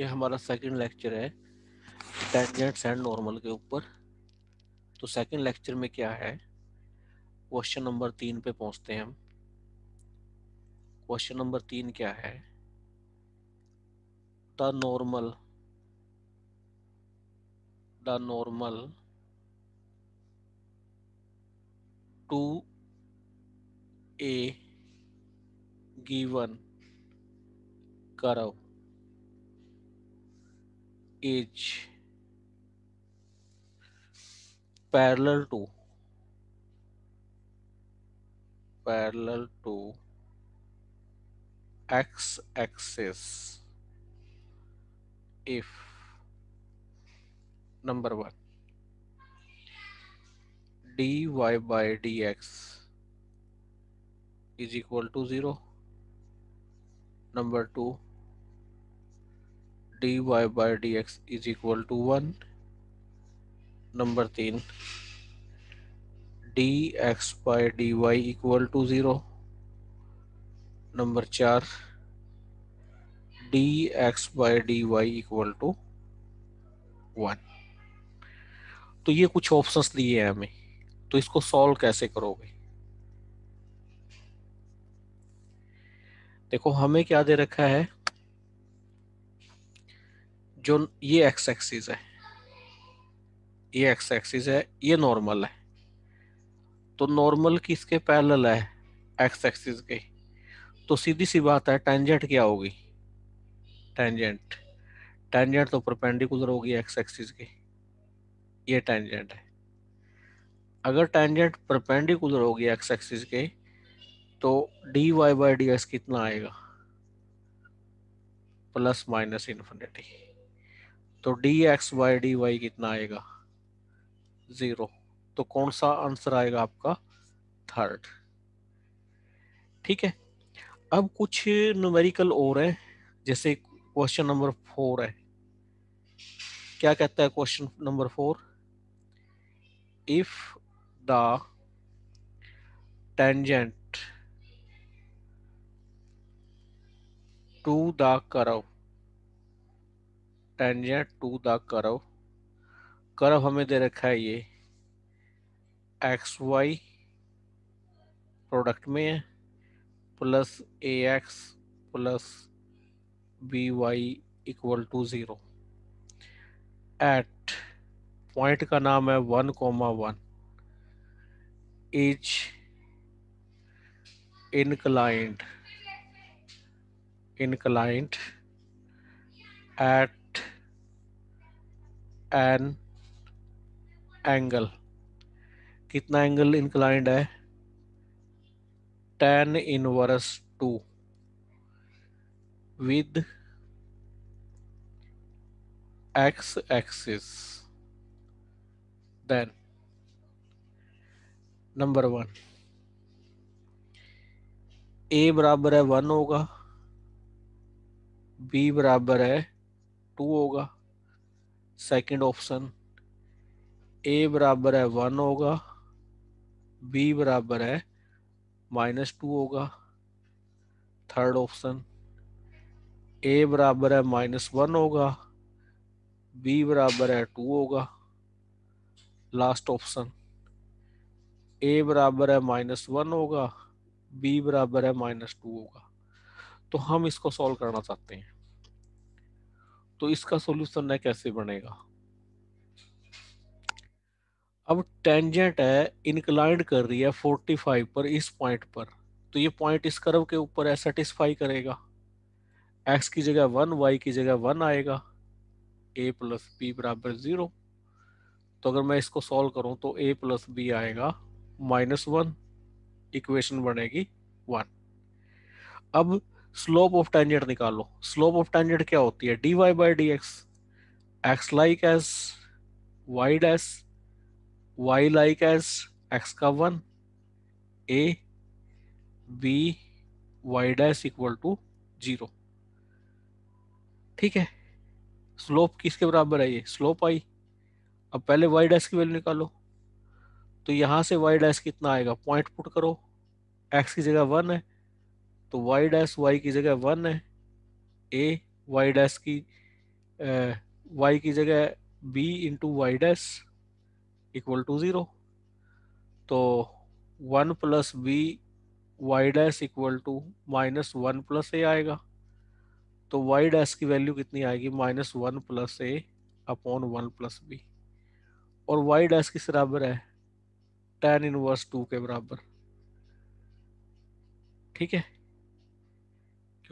ये हमारा second lecture है टेंजेंट्स एंड नॉर्मल के ऊपर। तो सेकंड लेक्चर में क्या है? क्वेश्चन नंबर तीन पे पहुँचते हैं हम। क्वेश्चन नंबर तीन क्या है? The normal the normal to a given curve is parallel to parallel to x axis if number 1 dy by dx is equal to 0 number 2 D Y by D X is equal to one number तीन D X by D Y equal to zero number चार D X by D Y equal to one तो ये कुछ options दिए हैं हमें। तो इसको सॉल्व कैसे करोगे? देखो, हमें क्या दे रखा है? जो ये एक्स एक्सिस है, ये एक्स एक्सिस है, ये नॉर्मल है। तो नॉर्मल किसके पैरेलल है? एक्स एक्सिस के तो सीधी सी बात है टेंजेंट क्या होगी? टेंजेंट टेंजेंट तो परपेंडिकुलर होगी एक्स एक्सिस के। ये टेंजेंट है। अगर टेंजेंट परपेंडिकुलर होगी एक्स एक्सिस के तो D Y by D X कितना आएगा? प्लस माइनस इन्फिनिटी तो D X Y D Y कितना आएगा? ज़ीरो तो कौन सा आंसर आएगा आपका? थर्ड ठीक है? अब कुछ न्यूमेरिकल और है, जैसे क्वेश्चन नंबर फोर है। क्या कहता है question number four if the tangent to the curve tangent to the curve curve हमें दे रखा है ये। एक्स वाई प्रोडक्ट में है plus A X plus B Y equal to zero at point का नाम है one comma one is inclined inclined at an angle कितना एंगल इंक्लाइंड है? Tan inverse two with X axis then number one A बराबर है one होगा. B बराबर है टू होगा. सेकंड ऑप्शन ए बराबर है वन होगा बी बराबर है माइनस टू होगा। थर्ड ऑप्शन ए बराबर है माइनस वन होगा बी बराबर है टू होगा। लास्ट ऑप्शन ए बराबर है माइनस वन होगा बी बराबर है माइनस टू होगा। तो हम इसको सॉल्व करना चाहते हैं। तो इसका सॉल्यूशन है कैसे बनेगा? अब टेंजेंट है इनक्लाइंड कर रही है 45 पर, इस पॉइंट पर। तो ये पॉइंट इस कर्व के ऊपर है सेटिस्फाई करेगा। एक्स की जगह वन वाई की जगह वन आएगा। ए प्लस बी बराबर ज़ीरो तो अगर मैं इसको सॉल्व करूँ तो ए प्लस बी आएगा माइनस वन इक्वेशन बनेगी वन अब स्लोप ऑफ़ टेंजेंट निकालो। स्लोप ऑफ़ टेंजेंट क्या होती है? D Y by D X X like as Y dash Y like as X का one A B Y dash equal to zero ठीक है? Slope किसके बराबर है ये? स्लोप आई अब पहले वाई डैश की वैल्यू निकालो। तो यहाँ से वाई डैश कितना आएगा? पॉइंट पुट करो। एक्स की जगह वन है। तो वाई डैश वाई की जगह वन है ए वाई डैश की वाई की जगह B into Y dash equal to zero तो one plus B Y dash equal to minus one plus A आएगा। तो वाई डैश की वैल्यू कितनी आएगी? Minus one plus A upon one plus B और वाई डैश किस बराबर है? टेन इनवर्स टू के बराबर। ठीक है?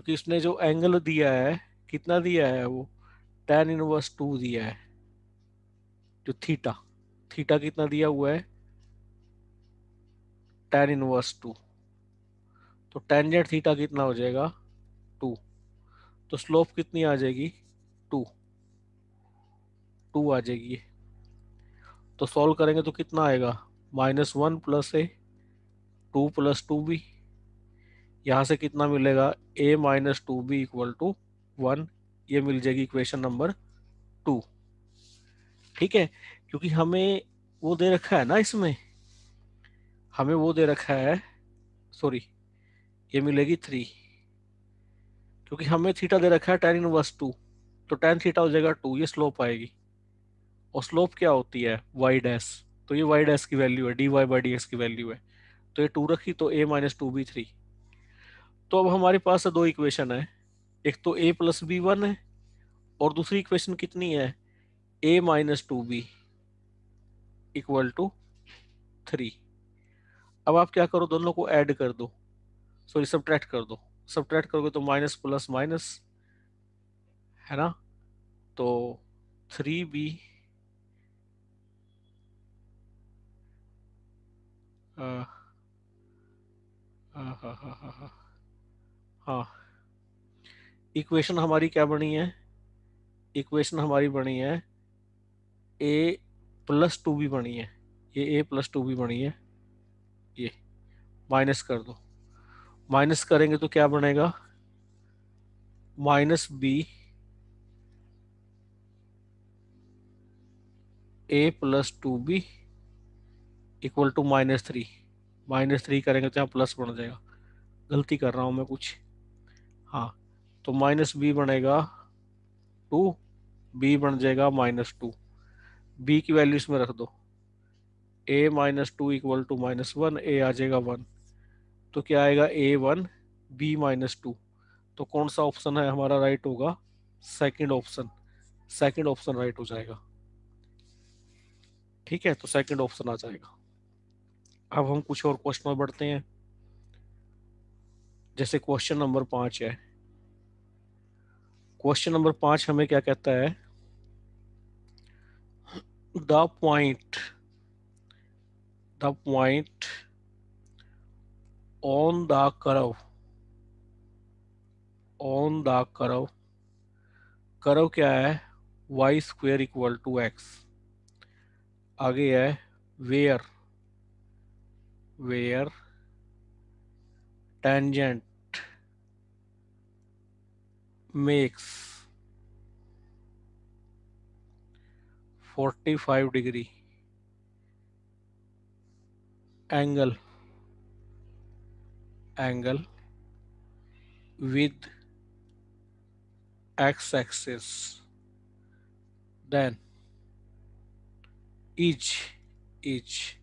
क्योंकि उसने जो एंगल दिया है, कितना दिया है वो? टेन इनवर्स टू दिया है। जो थीटा थीटा कितना दिया हुआ है? टेन इनवर्स टू तो टेंजेंट थीटा कितना हो जाएगा? टू तो स्लोप कितनी आ जाएगी? टू टू आ जाएगी तो सॉल्व करेंगे तो कितना आएगा? Minus one plus A two plus two B यहाँ से कितना मिलेगा? A minus two B equal to one ये मिल जाएगी इक्वेशन नंबर टू ठीक है? क्योंकि हमें वो दे रखा है ना इसमें? हमें वो दे रखा है सॉरी ये मिलेगी थ्री क्योंकि हमें थीटा दे रखा है टेन इनवर्स टू तो टेन थीटा हो जाएगा टू ये स्लोप आएगी. और स्लोप क्या होती है? वाई डैश तो ये वाई डैश की वैल्यू है D Y by D X की वैल्यू है. तो ये टू रखी तो A minus two B three तो अब हमारे पास दो इक्वेशन है। एक तो ए प्लस बी वन है और दूसरी इक्वेशन कितनी है? A minus two B equal to three अब आप क्या करो? दोनों को ऐड कर दो। सॉरी सब्ट्रैक्ट कर दो। सब्ट्रैक्ट करोगे तो माइनस प्लस माइनस है ना? तो थ्री बी हाँ। इक्वेशन हमारी क्या बनी है? इक्वेशन हमारी बनी है ए प्लस टू भी बनी है। ये ए प्लस टू भी बनी है। ये माइनस कर दो। माइनस करेंगे तो क्या बनेगा? Minus B A plus two B equal to minus three minus three करेंगे तो यहाँ प्लस बन जाएगा। गलती कर रहा हूँ मैं कुछ। हाँ तो माइनस बी बनेगा टू, बी बन जाएगा माइनस टू। बी की वैल्यू इसमें रख दो। A minus two equal to minus one, A आ जाएगा वन। तो क्या आएगा? A one, B minus two. तो कौन सा ऑप्शन है हमारा राइट होगा? Second option. Second option right हो जाएगा। ठीक है तो सेकंड ऑप्शन आ जाएगा। अब हम कुछ और क्वेश्चन बढ़ते हैं। जैसे क्वेश्चन नंबर पाँच है। क्वेश्चन नंबर पाँच हमें क्या कहता है? The point the point on the curve on the curve curve क्या है? Y square equal to X आगे है where where tangent makes 45 degree angle angle with x-axis. Then each each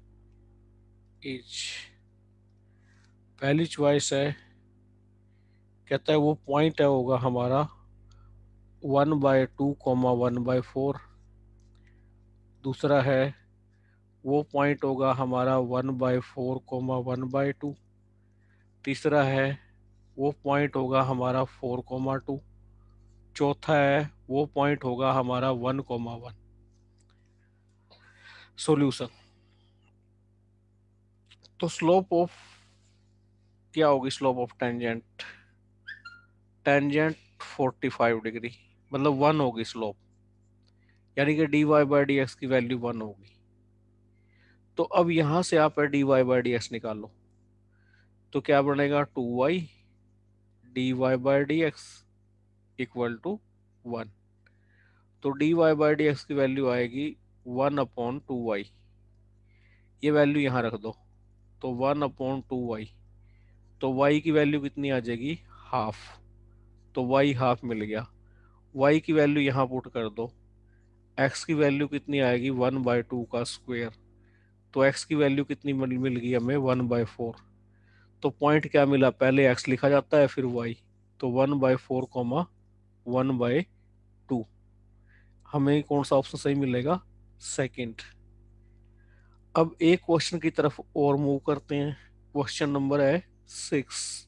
each पहली चॉइस है। कहता है वो पॉइंट है होगा हमारा। One by two comma one by four दूसरा है, वो पॉइंट होगा हमारा one by four comma one by two तीसरा है, वो पॉइंट होगा हमारा फोर कोमा टू चौथा है, वो पॉइंट होगा हमारा वन कोमा वन सोल्यूशन तो स्लोप ऑफ़ क्या होगी slope of tangent tangent 45 degree मतलब वन होगी स्लोप यानी कि D Y by D X की वैल्यू वन होगी। तो अब यहाँ से आप D Y by D X निकालो। तो क्या बनेगा? Two Y D Y by D X equal to one तो D Y by D X की वैल्यू आएगी वन अपॉन टू वाई ये वैल्यू यहाँ रख दो। तो वन अपॉन टू वाई तो y की वैल्यू कितनी आ जाएगी? हाफ़ तो y हाफ़ मिल गया। वाई की वैल्यू यहाँ पुट कर दो। एक्स की वैल्यू कितनी आएगी? वन बाय टू का स्क्वेयर तो एक्स की वैल्यू कितनी मिल गई हमें? वन बाय फोर तो पॉइंट क्या मिला? पहले एक्स लिखा जाता है, फिर वाई तो one by four comma one by two हमें कौन सा ऑप्शन सही मिलेगा? सेकंड अब एक क्वेश्चन की तरफ़ और मूव करते हैं। क्वेश्चन नंबर है सिक्स।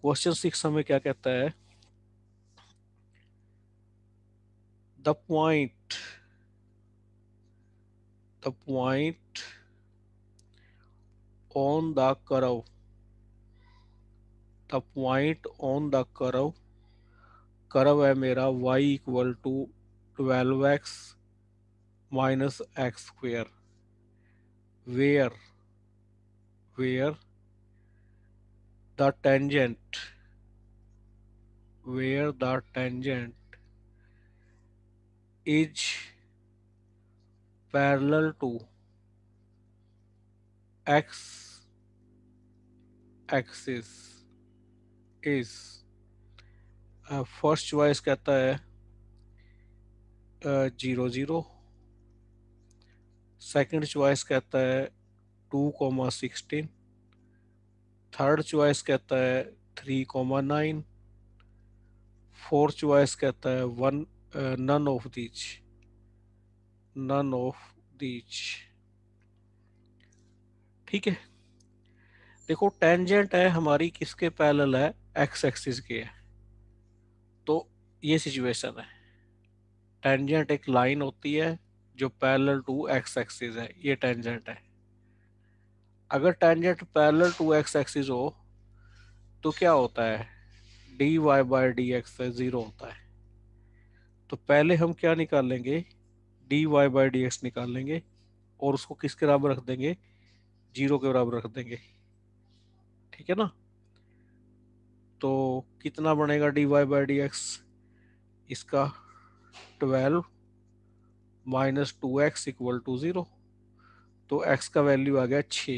क्वेश्चन सिक्स हमें क्या कहता है? The point. The point on the curve. The point on the curve. Curve है मेरा y equal to twelve X minus X square where where? The tangent where the tangent is parallel to x axis is first choice कहता है zero zero second choice कहता है two comma sixteen third choice कहता है three comma nine, fourth choice कहता है one none of these none of these ठीक है? देखो टेंजेंट है हमारी किसके पैरेलल है? एक्स एक्सिस के। है तो ये सिचुएशन है। टेंजेंट एक लाइन होती है जो पैरेलल टू एक्स एक्सिस है। ये टेंजेंट है। अगर tangent parallel to X axis हो तो क्या होता है? D Y by D X zero होता है। तो पहले हम क्या निकालेंगे D Y by D X निकाल लेंगे और उसको किसके बराबर रख देंगे? ज़ीरो के बराबर रख देंगे। ठीक है ना? तो कितना बनेगा D Y by D X इसका twelve minus two X equal to zero तो एक्स का वैल्यू आ गया छ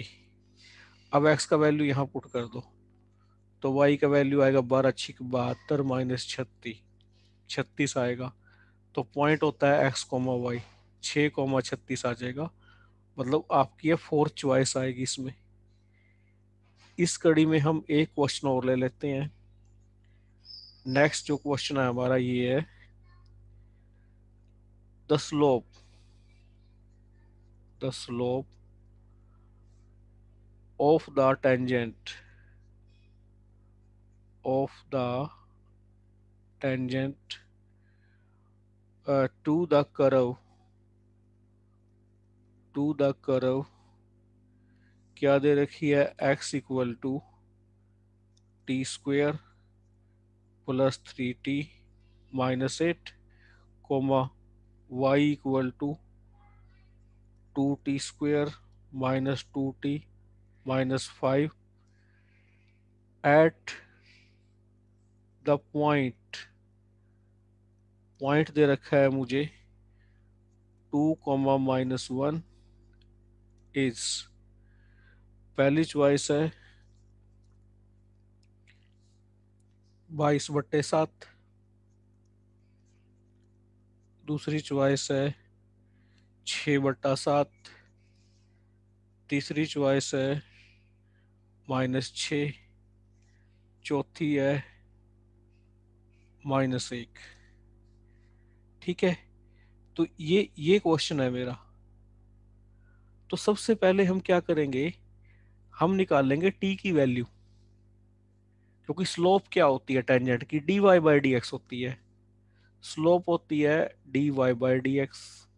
अब एक्स का वैल्यू यहाँ पुट कर दो। तो वाई का वैल्यू आएगा बारह छिक बहत्तर माइनस छत्तीस। छत्तीस आएगा। तो पॉइंट होता है एक्स कोमा वाई छ कोमा छत्तीस आ जाएगा। मतलब आपकी ये फोर्थ चॉइस आएगी इसमें। इस कड़ी में हम एक क्वेश्चन और ले लेते हैं। नेक्स्ट जो क्वेश्चन है हमारा ये है, the slope the slope of the tangent of the tangent to the curve to the curve क्या दे रखी है? X equal to T square plus three T minus eight comma Y equal to two T square minus two T minus 5 at the point. Point दे रखा है मुझे। Two comma minus one is पहली choice है। बाईस बट्टे सात। दूसरी choice है। छ बट्टा सात। तीसरी चॉइस है। माइनस छ, चौथी है माइनस एक। ठीक है? तो ये ये क्वेश्चन है मेरा। तो सबसे पहले हम क्या करेंगे? हम निकाल लेंगे टी की वैल्यू क्योंकि स्लोप क्या होती है टेंजेंट की? D Y by D X होती है। स्लोप होती है D Y by D X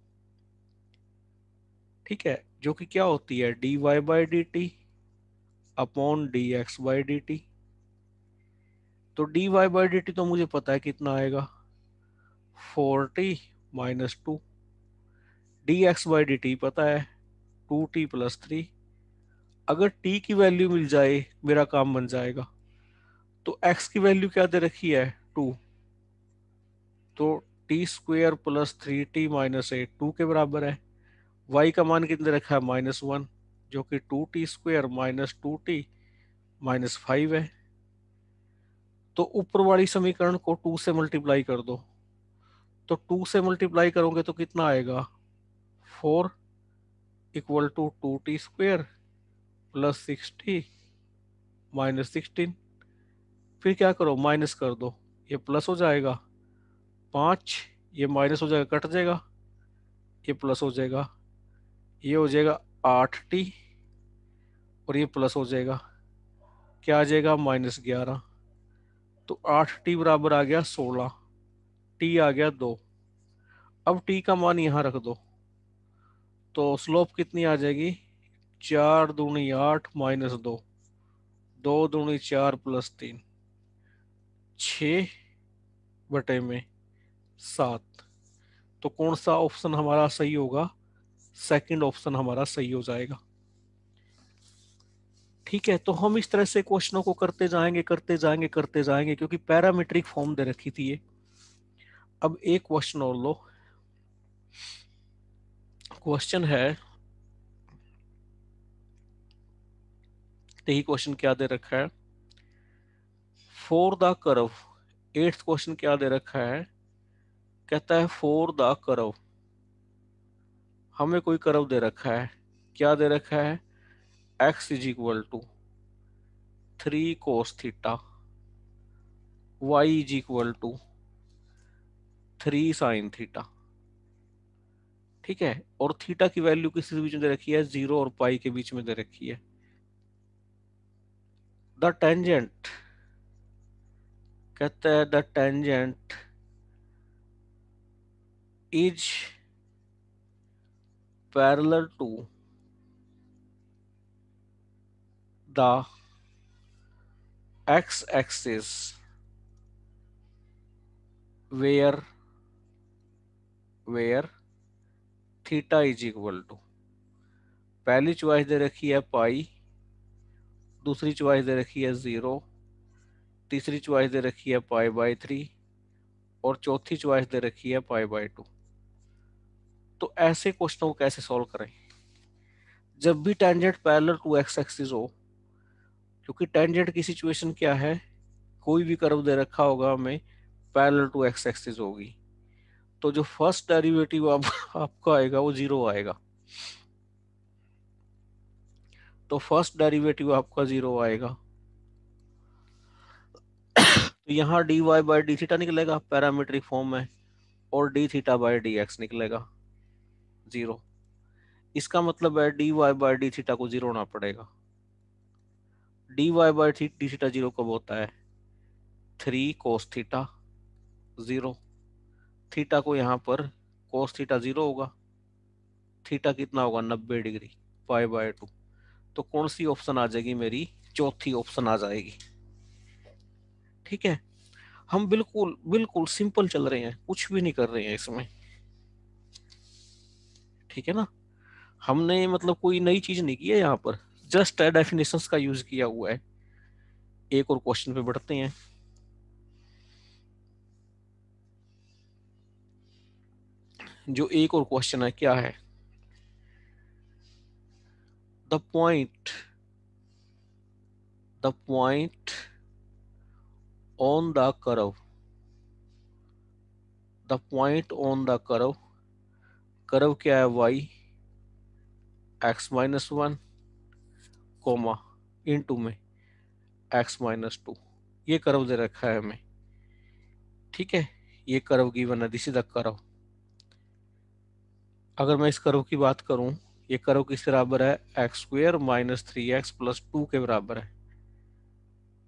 ठीक है? जो कि क्या होती है? D Y by D T upon D X by D T तो D Y by D T तो मुझे पता है कितना आएगा? Four T minus two D X by D T पता है? टू टी प्लस थ्री अगर टी की वैल्यू मिल जाए, मेरा काम बन जाएगा। तो एक्स की वैल्यू क्या दे रखी है? टू तो T square plus three T minus eight two के बराबर है। वाई का मान कितने रखा है? माइनस वन जो कि two T square minus two T minus five है। तो ऊपर वाली समीकरण को टू से मल्टीप्लाई कर दो। तो टू से मल्टीप्लाई करोगे तो कितना आएगा? Four equal to two T square plus six T minus sixteen. फिर क्या करो? माइनस कर दो। ये प्लस हो जाएगा। पाँच, ये माइनस हो जाएगा, कट जाएगा। ये प्लस हो जाएगा। ये हो जाएगा आठ टी। और ये प्लस हो जाएगा। क्या आ जाएगा? माइनस ग्यारह। तो आठ टी बराबर आ गया सोलह। टी आ गया दो। अब टी का मान यहाँ रख दो। तो स्लोप कितनी आ जाएगी? चार दूनी आठ माइनस दो। दो दूनी चार प्लस तीन। छ बटे में सात। तो कौन सा ऑप्शन हमारा सही होगा? सेकंड ऑप्शन हमारा सही हो जाएगा। ठीक है तो हम इस तरह से क्वेश्चनों को करते जाएँगे करते जाएँगे करते जाएँगे, क्योंकि पैरामीट्रिक फॉर्म दे रखी थी ये। अब एक क्वेश्चन और लो। क्वेश्चन है यही क्वेश्चन क्या दे रखा है। For the curve eighth question क्या दे रखा है। कहता है फोर द करव हमें कोई करव दे रखा है। क्या दे रखा है? X is equal to three cos theta, Y is equal to three sine theta. ठीक है? और थीटा की वैल्यू किसी बीच में दे रखी है? ज़ीरो और पाई के बीच में दे रखी है। द टेंजेंट, कहता है the tangent is parallel to the x-axis where where theta is equal to पहली चॉइस दे रखी है पाई दूसरी चॉइस दे रखी है ज़ीरो तीसरी चॉइस दे रखी है पाई बाई थ्री और चौथी चॉइस दे रखी है पाई बाई टू तो ऐसे क्वेश्चनों को कैसे सॉल्व करें? जब भी tangent parallel to X axis हो क्योंकि टेंजेंट की सिचुएशन क्या है? कोई भी कर्व दे रखा होगा हमें पैरेलल टू एक्स एक्सिस होगी। तो जो फ़र्स्ट डेरिवेटिव आप, आपका आएगा वो ज़ीरो आएगा। तो फ़र्स्ट डेरिवेटिव आपका ज़ीरो आएगा। तो यहाँ D Y by D theta निकलेगा पैरामीट्रिक फॉर्म में और D theta by D X निकलेगा ज़ीरो इसका मतलब है D Y by D theta को ज़ीरो होना पड़ेगा। D Y by the D theta zero कब होता है? Three cos theta zero. Theta को यहाँ पर कोस थीटा ज़ीरो होगा। थीटा कितना होगा? नब्बे डिग्री, पाई बाय टू। तो कौन सी ऑप्शन आ जाएगी मेरी? चौथी ऑप्शन आ जाएगी। ठीक है? हम बिल्कुल बिल्कुल सिंपल चल रहे हैं। कुछ भी नहीं कर रहे हैं इसमें। ठीक है ना? हमने मतलब कोई नई चीज़ नहीं की है यहाँ पर। जस्ट डेफिनेशंस का यूज़ किया हुआ है। एक और क्वेश्चन पे बढ़ते हैं। जो एक और क्वेश्चन है, क्या है? The point the point on the curve, the point on the curve curve क्या है? y, x minus one comma two में एक्स माइनस टू ये कर्व दे रखा है हमें। ठीक है? ये कर्व गिवन है दिस इज़ द कर्व अगर मैं इस कर्व की बात करूँ, ये कर्व किस बराबर है? X square minus three X plus two के बराबर है।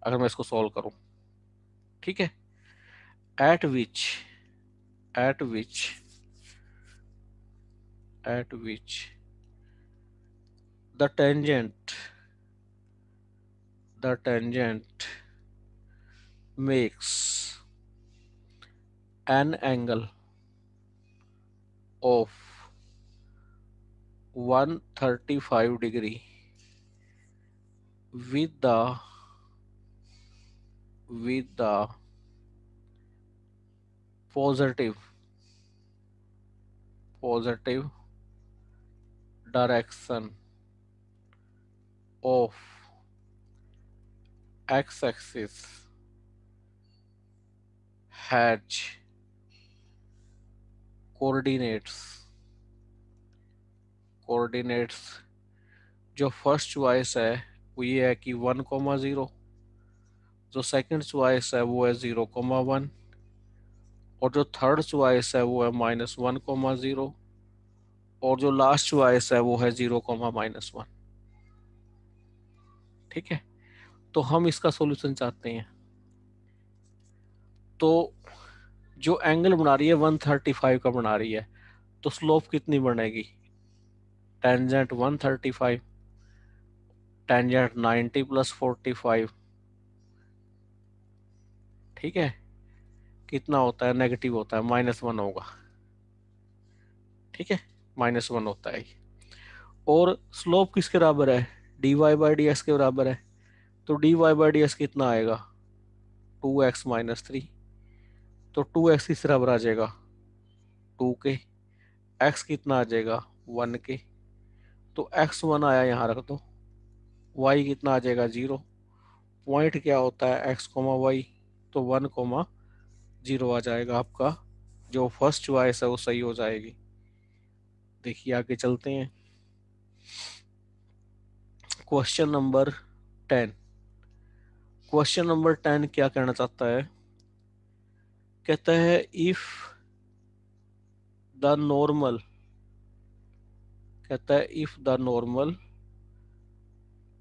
अगर मैं इसको सॉल्व करूँ। ठीक है? At which at which at which the tangent the tangent makes an angle of 135 degree with the with the positive positive direction of x-axis has coordinates coordinates जो फ़र्स्ट चॉइस है, वो ये है कि वन कोमा ज़ीरो जो second choice है, वो है ज़ीरो कोमा वन और जो थर्ड चॉइस है, वो है माइनस वन कोमा ज़ीरो और जो लास्ट चॉइस है, वो है ज़ीरो कोमा माइनस वन ठीक है? तो हम इसका सॉल्यूशन चाहते हैं। तो जो एंगल बना रही है 135 का बना रही है तो स्लोप कितनी बनेगी? टेंजेंट 135 टेंजेंट 90 प्लस 45 ठीक है? कितना होता है? नेगेटिव होता है माइनस वन होगा। ठीक है? माइनस वन होता है। और स्लोप किसके बराबर है? D Y by D X के बराबर है। तो D Y by D X कितना आएगा? टू एक्स माइनस थ्री तो टू एक्स किस बराबर आ जाएगा। टू के एक्स कितना आ जाएगा? वन के तो एक्स वन आया यहाँ रख दो। वाई कितना आ जाएगा? ज़ीरो पॉइंट क्या होता है? एक्स कोमा वाई तो वन कोमा ज़ीरो आ जाएगा आपका। जो फ़र्स्ट चॉइस है वो सही हो जाएगी। देखिए आगे चलते हैं। Question number ten question number ten क्या कहना चाहता है? कहता है इफ़ द नॉर्मल कहता है if the normal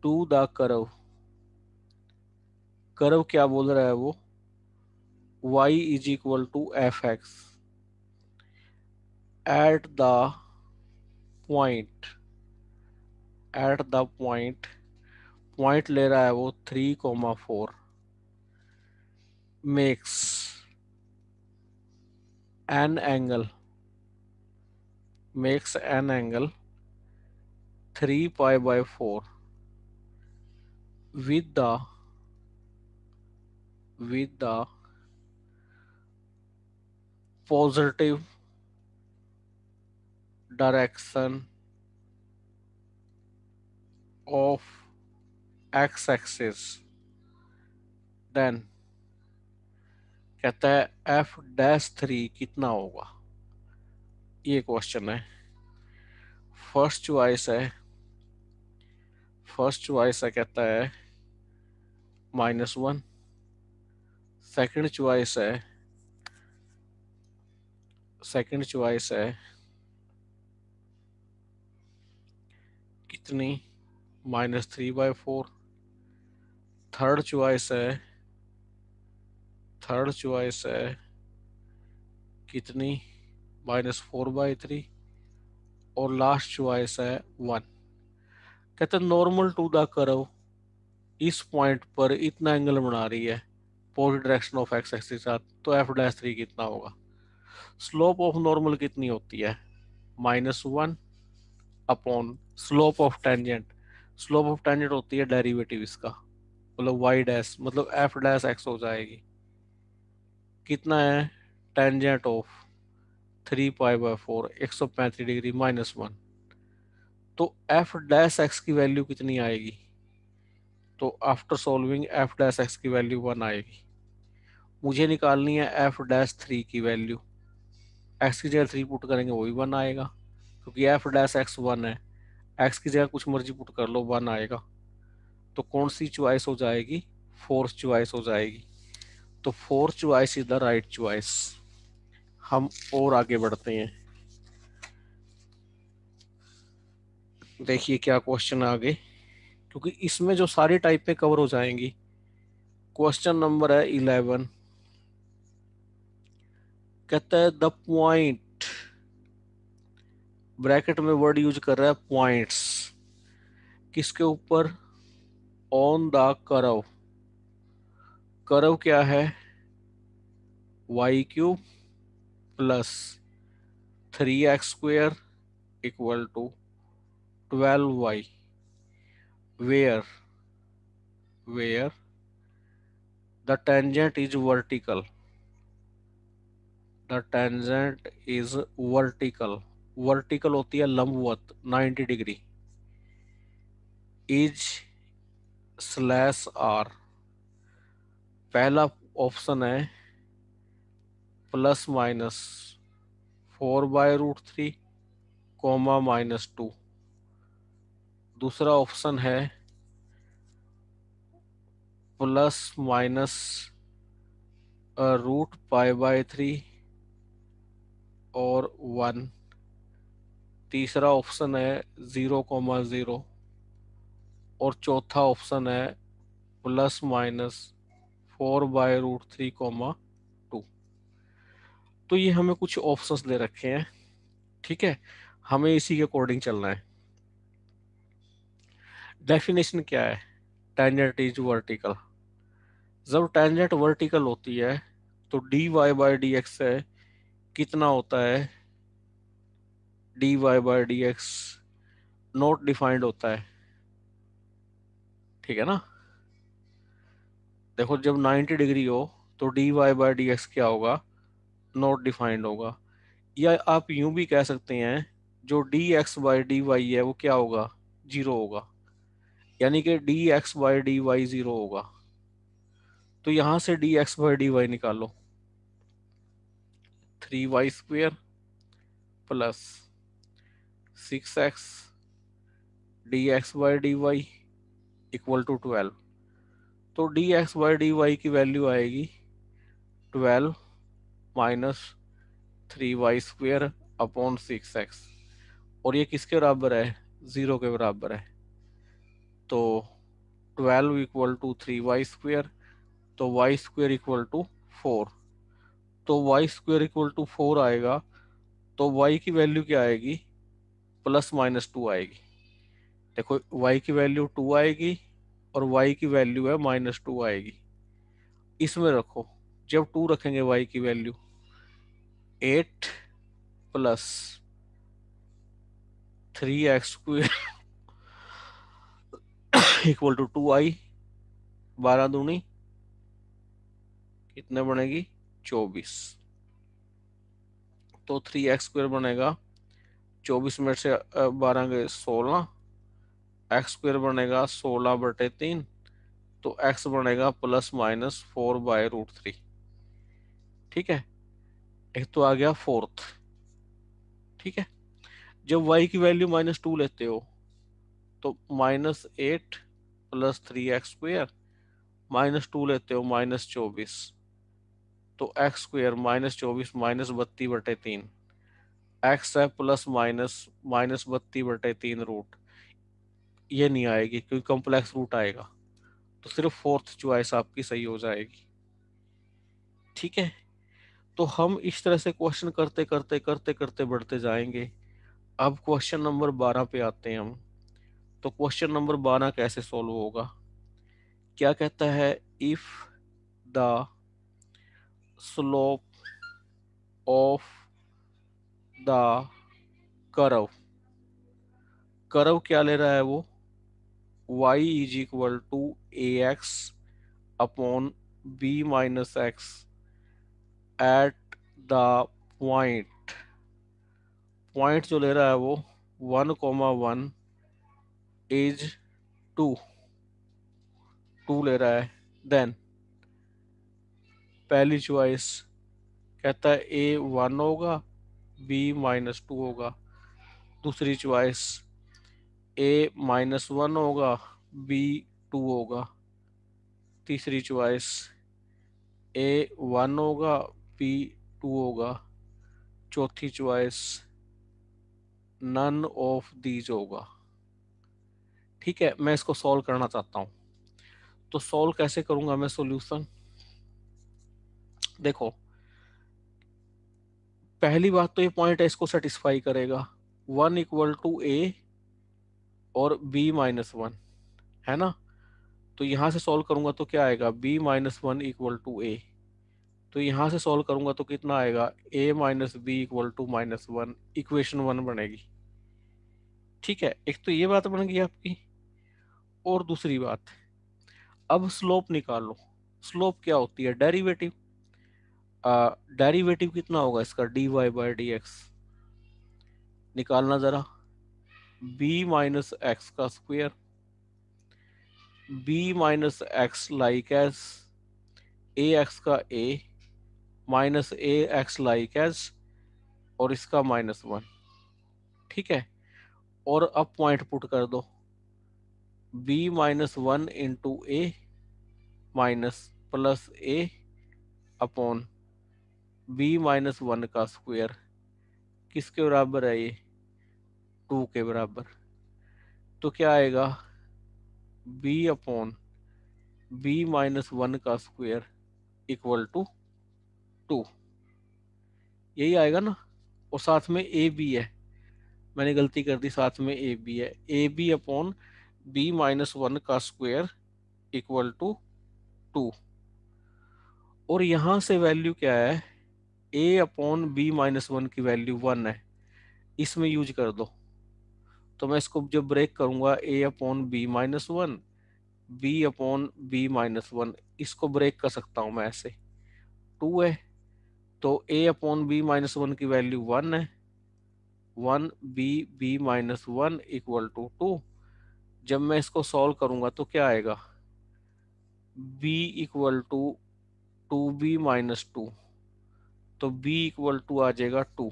to the curve curve क्या बोल रहा है वो? Y is equal to F X at the point at the point point ले रहा है वो three comma four makes an angle makes an angle three pi by four with the with the positive direction of x axis then कहता है F dash three कितना होगा? ये question है। फ़र्स्ट चॉइस है। फ़र्स्ट चॉइस है कहता है माइनस वन सेकंड चॉइस है। सेकंड चॉइस है। कितनी? Minus three by four third choice है, थर्ड चॉइस है, कितनी? माइनस फोर बाई थ्री और लास्ट चॉइस है वन। कहते नॉर्मल टू द करव इस पॉइंट पर इतना एंगल बना रही है, positive direction of X X के साथ तो एफ़ डैश थ्री कितना होगा? स्लोप ऑफ़ नॉर्मल कितनी होती है? Minus one upon slope of tangent. Slope of tangent होती है डेरिवेटिव इसका। मतलब वाई डैश मतलब एफ़ डैश एक्स हो जाएगी। कितना है? Tangent of three pi by four एक सौ पैंतीस डिग्री माइनस वन तो एफ़ डैश एक्स की वैल्यू कितनी आएगी? तो after solving F dash X की वैल्यू वन आएगी। मुझे निकालनी है एफ़ डैश थ्री की वैल्यू एक्स की जगह थ्री पुट करेंगे, वही वन आएगा। क्योंकि एफ़ डैश एक्स वन है। एक्स की जगह कुछ मर्ज़ी पुट कर लो वन आएगा। तो कौन सी चॉइस हो जाएगी? फोर्थ चॉइस हो जाएगी। तो fourth choice is the right choice हम और आगे बढ़ते हैं। देखिए क्या क्वेश्चन आगे क्योंकि इसमें जो सारी टाइप कवर हो जाएँगी। क्वेश्चन नंबर है इलेवन कहता है द पॉइंट ब्रैकेट में वर्ड यूज़ कर रहा है पॉइंट्स किसके ऊपर? ऑन द करव करव क्या है? Y cube plus three X square equal to twelve Y where where the tangent is vertical the tangent is vertical vertical होती है लंबवत 90 डिग्री इज़ स्लैश आर पहला ऑप्शन है plus minus four by root three comma minus two दूसरा option है plus minus root pi by three और one तीसरा option है ज़ीरो कोमा ज़ीरो और चौथा ऑप्शन है plus minus four by root three comma two. तो ये हमें कुछ ऑप्शंस दे रखे हैं, ठीक है? हमें इसी के अकॉर्डिंग चलना है। डेफिनेशन क्या है? टेंजेंट इज़ वर्टिकल जब टेंजेंट वर्टिकल होती है तो D Y by D X है कितना होता है? D Y by D X not defined होता है। ठीक है ना? देखो, जब 90 डिग्री हो तो D Y by D X क्या होगा? नॉट डिफाइंड होगा। या आप यूँ भी कह सकते हैं, जो D X by D Y है, वो क्या होगा? ज़ीरो होगा। यानी कि D X by D Y zero होगा। तो यहाँ से D X by D Y निकालो। Three Y square plus six X D X by D Y equal to twelve तो D X by D Y की वैल्यू आएगी twelve minus three Y square upon six X और ये किसके बराबर है? Zero के बराबर है। तो twelve equal to three Y square तो Y square equal to four तो Y square equal to four आएगा तो वाई की वैल्यू क्या आएगी? प्लस माइनस टू आएगी। देखो वाई की वैल्यू टू आएगी और वाई की वैल्यू है माइनस टू आएगी। इसमें रखो, जब टू रखेंगे वाई की value eight plus three X equal to two आई बारह दूनी, कितने बनेगी? चौबीस। तो थ्री एक्स स्क्वेयर बनेगा, चौबीस मिनट से बारह के सोलह एक्स स्क्वेयर बनेगा सोलह बटे तीन तो एक्स बनेगा plus minus four by root three. ठीक है? एक तो आ गया फोर्थ। ठीक है? जब वाई की वैल्यू माइनस टू लेते हो तो minus eight plus three X square, minus two लेते हो माइनस चौबीस। तो एक्स स्क्वेयर माइनस चौबीस, माइनस बत्ती बटे तीन। एक्स है प्लस माइनस माइनस बत्ती बटे तीन रूट। ये नहीं आएगी, क्योंकि कॉम्प्लेक्स रूट आएगा। तो सिर्फ़ फोर्थ चॉइस आपकी सही हो जाएगी। ठीक है? तो हम इस तरह से क्वेश्चन करते करते करते करते बढ़ते जाएँगे। अब क्वेश्चन नंबर बारह पे आते हैं हम। तो क्वेश्चन नंबर बारह कैसे सॉल्व होगा? क्या कहता है if the slope of the curve curve क्या ले रहा है वो? Y equal to A X upon B minus X at the point point जो ले रहा है वो one comma one is two two ले रहा है. देन पहली चॉइस कहता है ए वन होगा बी माइनस टू होगा. दूसरी चॉइस ए माइनस वन होगा बी टू होगा। तीसरी चॉइस ए वन होगा बी टू होगा। चौथी चॉइस नन ऑफ़ दीज होगा। ठीक है, मैं इसको सॉल्व करना चाहता हूँ। तो सॉल्व कैसे करूँगा मैं सॉल्यूशन देखो, पहली बात तो ये पॉइंट है, इसको सेटिस्फाई करेगा। वन इक्वल टू ए और बी माइनस वन है ना? तो यहाँ से सॉल्व करूँगा तो क्या आएगा? B minus one equal to A तो यहाँ से सॉल्व करूँगा तो कितना आएगा? A minus B equal to minus one equation one बनेगी। ठीक है? एक तो ये बात बन गई आपकी, और दूसरी बात। अब स्लोप निकाल। लो स्लोप क्या होती है? डेरिवेटिव डेरिवेटिव कितना होगा इसका? D Y by D X निकालना ज़रा। बी माइनस एक्स का square B minus X like as A X का A minus A X like as और इसका माइनस वन ठीक है? और अब पॉइंट पुट कर दो। B minus one into A minus plus A upon B minus one का स्क्वायर किसके बराबर है ये? टू के बराबर। तो क्या आएगा? B upon B minus one का स्क्वायर इक्वल टू टू यही आएगा ना? और साथ में ए बी है। मैंने गलती कर दी, साथ में ए बी है। A B upon B minus one का स्क्वायर इक्वल टू टू और यहाँ से वैल्यू क्या है? A upon B minus one की वैल्यू वन है। इसमें यूज़ कर दो। तो मैं इसको जब ब्रेक करूँगा A upon B minus one B upon B minus one इसको ब्रेक कर सकता हूँ मैं ऐसे। टू है तो A upon B minus one की वैल्यू वन है। One B B minus one equal to two जब मैं इसको सॉल्व करूँगा तो क्या आएगा? B equal to two B minus two तो b इक्वल टू आ जाएगा टू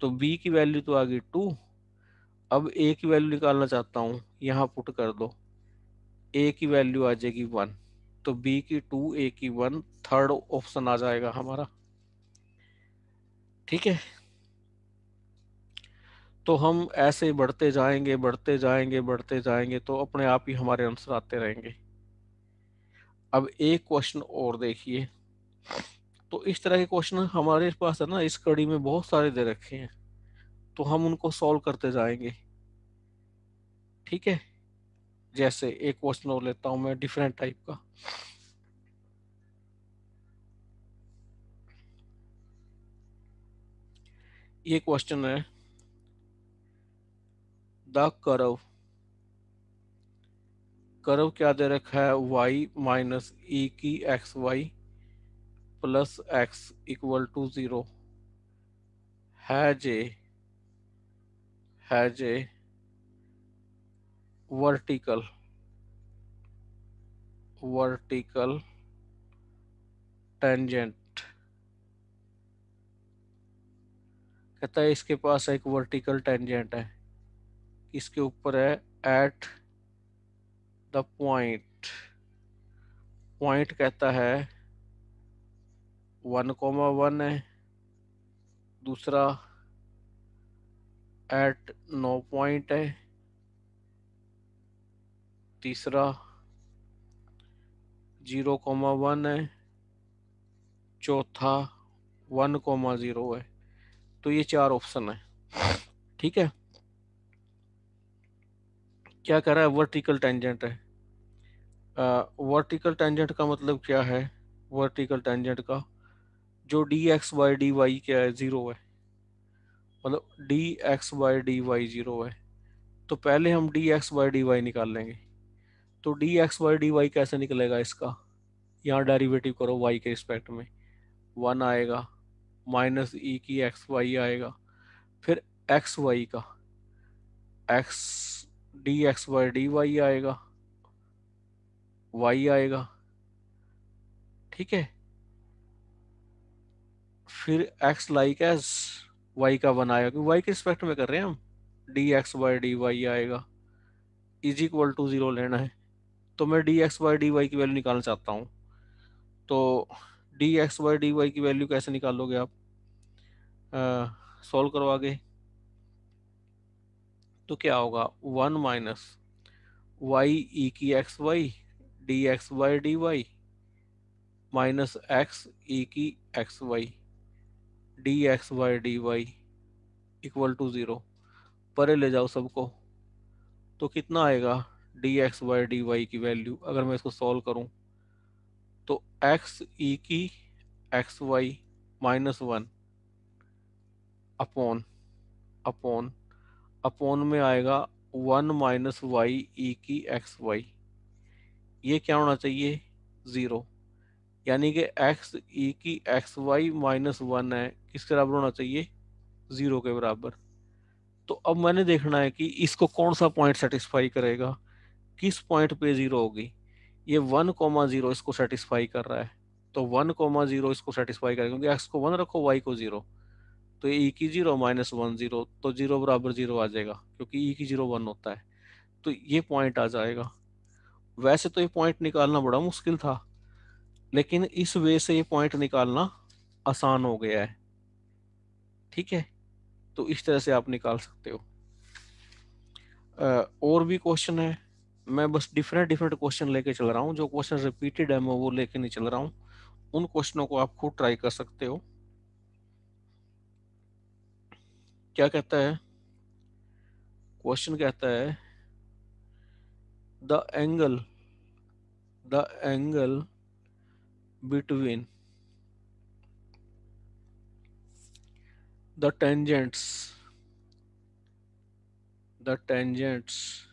तो b की वैल्यू तो आ गई टू अब a की वैल्यू निकालना चाहता हूँ, यहाँ पुट कर दो। ए की वैल्यू आ जाएगी वन तो बी की टू ए की वन थर्ड ऑप्शन आ जाएगा हमारा। ठीक है? तो हम ऐसे बढ़ते जाएँगे बढ़ते जाएँगे बढ़ते जाएँगे तो अपने आप ही हमारे आंसर आते रहेंगे। अब एक क्वेश्चन और देखिए। तो इस तरह के क्वेश्चन हमारे पास है ना, इस कड़ी में बहुत सारे दे रखे हैं। तो हम उनको सॉल्व करते जाएँगे। ठीक है? जैसे एक क्वेश्चन और लेता हूँ मैं डिफरेंट टाइप का। ये क्वेश्चन है, द करव करव क्या दे रखा है? वाई माइनस ई की X Y plus X equal to zero है जे है जे वर्टिकल वर्टिकल टेंजेंट कहता है इसके पास एक वर्टिकल टेंजेंट है। इसके ऊपर है एट द पॉइंट पॉइंट कहता है वन कोमा वन है, दूसरा एट नो पॉइंट है। तीसरा, ज़ीरो कोमा वन है। चौथा, वन कोमा ज़ीरो है। तो ये चार ऑप्शन है। ठीक है? क्या कह रहा है? वर्टिकल टेंजेंट है। वर्टिकल टेंजेंट का मतलब क्या है? वर्टिकल टेंजेंट का, जो D X by D Y क्या है, ज़ीरो है। मतलब D X by D Y zero है। तो पहले हम D X by D Y निकाल लेंगे। तो D X by D Y कैसे निकलेगा इसका? यहाँ डेरिवेटिव करो वाई के रिस्पेक्ट में। वन आएगा माइनस ई की एक्स वाई आएगा, फिर एक्स वाई का। X D X Y D Y आएगा वाई आएगा, ठीक है? फिर एक्स लाइक एज वाई का वन आएगा क्योंकि वाई के रिस्पेक्ट में कर रहे हैं हम? D X Y D Y आएगा। इज़ इक्वल टू ज़ीरो लेना है। तो मैं D X Y D Y की वैल्यू निकालना चाहता हूँ। तो D X Y D Y की वैल्यू कैसे निकालोगे आप? सॉल्व करवागे। तो क्या होगा? वन माइनस वाई ई की X Y D X Y D Y minus X E की X Y D X Y D Y equal to zero परे ले जाओ सबको। तो कितना आएगा? D X Y D Y की वैल्यू अगर मैं इसको सॉल्व करूँ तो एक्स ई की X Y minus one upon upon upon में आएगा वन माइनस वाई ई की एक्स वाई ये क्या होना चाहिए? ज़ीरो यानी कि एक्स ई की एक्स वाई माइनस वन है किसके बराबर होना चाहिए ज़ीरो के बराबर। तो अब मैंने देखना है कि इसको कौन सा पॉइंट सेटिस्फाई करेगा? किस पॉइंट पे ज़ीरो होगी? ये वन कोमा ज़ीरो इसको सेटिस्फाई कर रहा है। तो वन कोमा ज़ीरो इसको सेटिस्फाई करेगा, क्योंकि एक्स को वन रखो वाई को ज़ीरो तो ई की ज़ीरो माइनस वन ज़ीरो तो ज़ीरो बराबर ज़ीरो आ जाएगा, क्योंकि ई की ज़ीरो वन होता है। तो ये पॉइंट आ जाएगा। वैसे तो ये पॉइंट निकालना बड़ा मुश्किल था, लेकिन इस वे से ये पॉइंट निकालना आसान हो गया है। ठीक है? तो इस तरह से आप निकाल सकते हो। और भी क्वेश्चन है। मैं बस डिफरेंट डिफरेंट क्वेश्चन लेके चल रहा हूँ। जो क्वेश्चन रिपीटेड है, मैं वो लेके नहीं चल रहा हूँ। उन क्वेश्चनों को आप खुद ट्राई कर सकते हो। क्या कहता है? क्वेश्चन कहता है the angle the angle between the tangents the tangents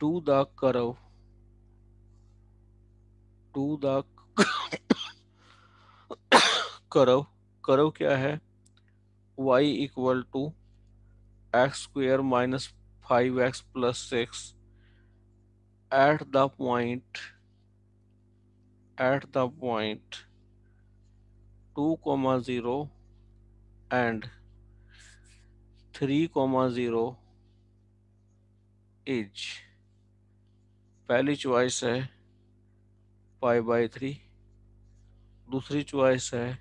to the curve to the curve curve क्या है y equal to X square minus five X plus six at the point at the point 2 comma 0 and 3 comma 0 is पहली choice है pi by three दूसरी choice है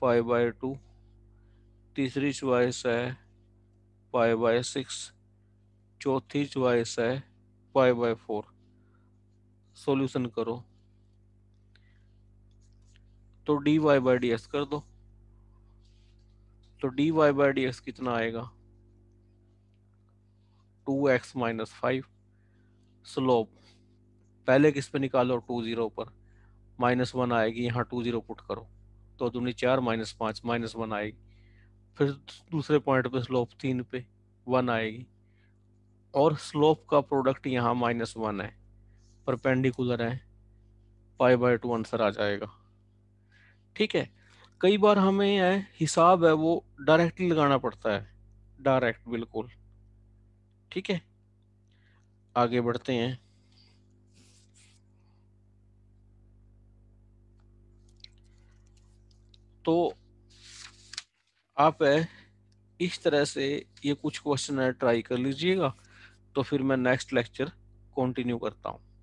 pi by two तीसरी choice है pi by six चौथी choice है pi by four solution करो. तो D Y by D S कर दो. तो D Y by D X कितना आएगा? Two X minus five slope पहले किस पे निकालो? टू ज़ीरो पर। माइनस वन आएगी, यहाँ टू ज़ीरो पुट करो। तो तुमने चार माइनस पाँच माइनस वन आएगी। फिर दूसरे पॉइंट पे स्लोप तीन पे वन आएगी। और स्लोप का प्रोडक्ट यहाँ माइनस वन है। परपेंडिकुलर है। पाई बाय टू आंसर आ जाएगा। ठीक है? कई बार हमें है, हिसाब है वो डायरेक्टली लगाना पड़ता है। डायरेक्ट बिल्कुल। ठीक है? आगे बढ़ते हैं। तो आप है, इस तरह से ये कुछ क्वेश्चन है ट्राई कर लीजिएगा। तो फिर मैं नेक्स्ट लेक्चर कंटिन्यू करता हूँ।